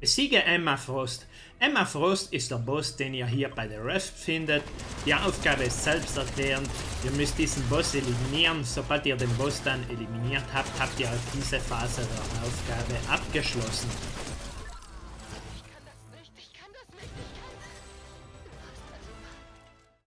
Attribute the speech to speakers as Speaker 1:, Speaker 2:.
Speaker 1: Besiege Emma Frost. Emma Frost ist der Boss, den ihr hier bei der Ref findet. Die Aufgabe ist selbsterklärend. Ihr müsst diesen Boss eliminieren. Sobald ihr den Boss dann eliminiert habt, habt ihr auch diese Phase der Aufgabe abgeschlossen.